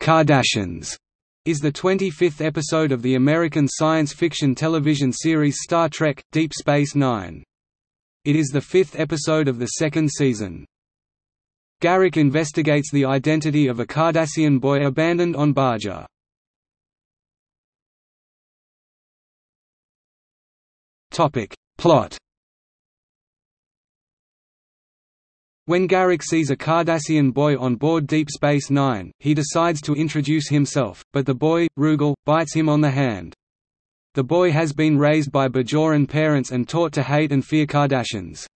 Cardassians is the 25th episode of the American science fiction television series Star Trek – Deep Space Nine. It is the fifth episode of the second season. Garak investigates the identity of a Cardassian boy abandoned on Bajor. Plot When Garak sees a Cardassian boy on board Deep Space Nine, he decides to introduce himself, but the boy, Rugal, bites him on the hand. The boy has been raised by Bajoran parents and taught to hate and fear Cardassians.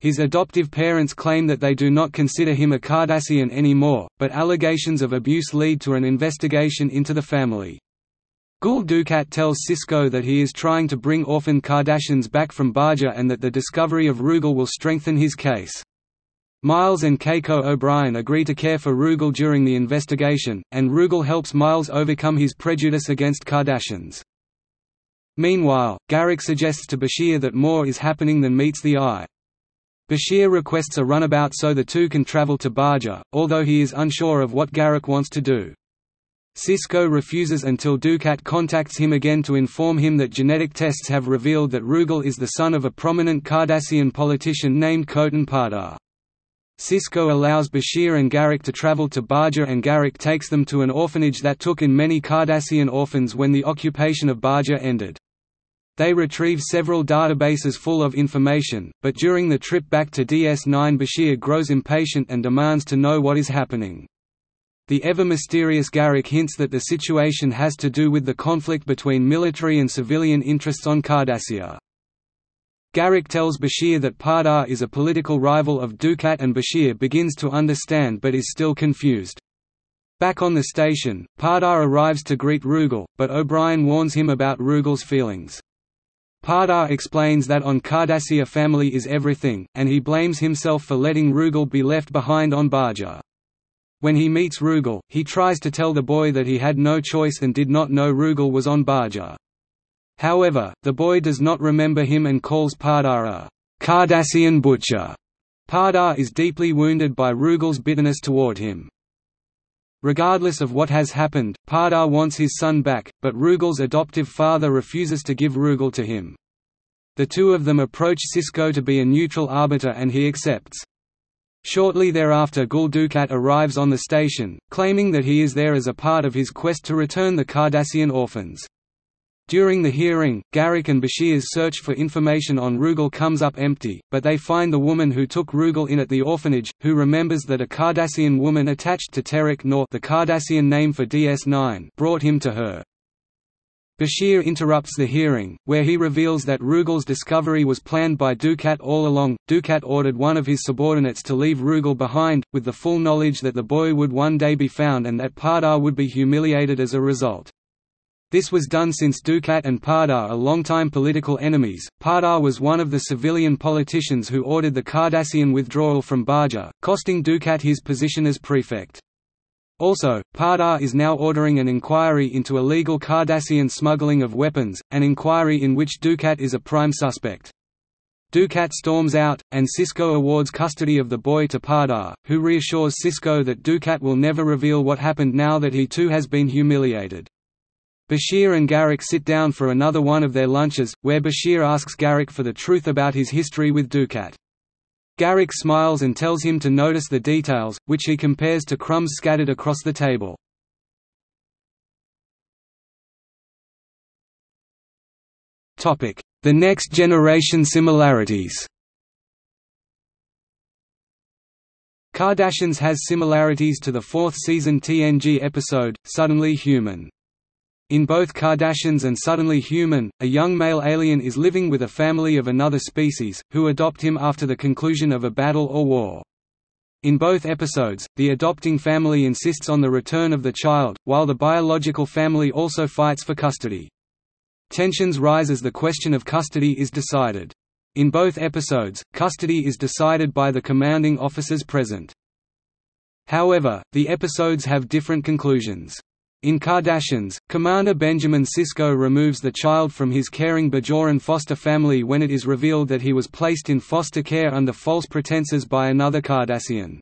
His adoptive parents claim that they do not consider him a Cardassian anymore, but allegations of abuse lead to an investigation into the family. Gul Dukat tells Sisko that he is trying to bring orphaned Cardassians back from Bajor and that the discovery of Rugal will strengthen his case. Miles and Keiko O'Brien agree to care for Rugal during the investigation, and Rugal helps Miles overcome his prejudice against Cardassians. Meanwhile, Garak suggests to Bashir that more is happening than meets the eye. Bashir requests a runabout so the two can travel to Bajor, although he is unsure of what Garak wants to do. Sisko refuses until Dukat contacts him again to inform him that genetic tests have revealed that Rugal is the son of a prominent Cardassian politician named Khotan Pardar. Sisko allows Bashir and Garak to travel to Bajor and Garak takes them to an orphanage that took in many Cardassian orphans when the occupation of Bajor ended. They retrieve several databases full of information, but during the trip back to DS9 Bashir grows impatient and demands to know what is happening. The ever-mysterious Garak hints that the situation has to do with the conflict between military and civilian interests on Cardassia. Garak tells Bashir that Pardar is a political rival of Dukat and Bashir begins to understand but is still confused. Back on the station, Pardar arrives to greet Rugal, but O'Brien warns him about Rugal's feelings. Pardar explains that on Cardassia family is everything, and he blames himself for letting Rugal be left behind on Bajor. When he meets Rugal, he tries to tell the boy that he had no choice and did not know Rugal was on Bajor. However, the boy does not remember him and calls Pardar a Cardassian butcher. Pardar is deeply wounded by Rugal's bitterness toward him. Regardless of what has happened, Pardar wants his son back, but Rugal's adoptive father refuses to give Rugal to him. The two of them approach Sisko to be a neutral arbiter and he accepts. Shortly thereafter Gul Dukat arrives on the station, claiming that he is there as a part of his quest to return the Cardassian orphans. During the hearing, Garak and Bashir's search for information on Rugal comes up empty, but they find the woman who took Rugal in at the orphanage, who remembers that a Cardassian woman attached to Terek Nor the Cardassian name for DS9 brought him to her. Bashir interrupts the hearing, where he reveals that Rugal's discovery was planned by Dukat all along. Dukat ordered one of his subordinates to leave Rugal behind, with the full knowledge that the boy would one day be found and that Pardar would be humiliated as a result. This was done since Dukat and Pardar are longtime political enemies. Pardar was one of the civilian politicians who ordered the Cardassian withdrawal from Bajor, costing Dukat his position as prefect. Also, Pardar is now ordering an inquiry into illegal Cardassian smuggling of weapons, an inquiry in which Dukat is a prime suspect. Dukat storms out, and Sisko awards custody of the boy to Pardar, who reassures Sisko that Dukat will never reveal what happened now that he too has been humiliated. Bashir and Garak sit down for another one of their lunches, where Bashir asks Garak for the truth about his history with Dukat. Garak smiles and tells him to notice the details, which he compares to crumbs scattered across the table. The Next Generation similarities Cardassians has similarities to the fourth season TNG episode, Suddenly Human. In both Cardassians and Suddenly Human, a young male alien is living with a family of another species, who adopt him after the conclusion of a battle or war. In both episodes, the adopting family insists on the return of the child, while the biological family also fights for custody. Tensions rise as the question of custody is decided. In both episodes, custody is decided by the commanding officers present. However, the episodes have different conclusions. In Cardassians, Commander Benjamin Sisko removes the child from his caring Bajoran foster family when it is revealed that he was placed in foster care under false pretenses by another Cardassian.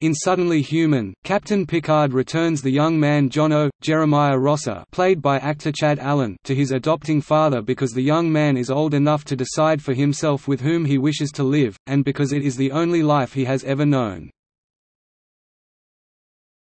In Suddenly Human, Captain Picard returns the young man Jono, Jeremiah Rosser played by actor Chad Allen to his adopting father because the young man is old enough to decide for himself with whom he wishes to live, and because it is the only life he has ever known.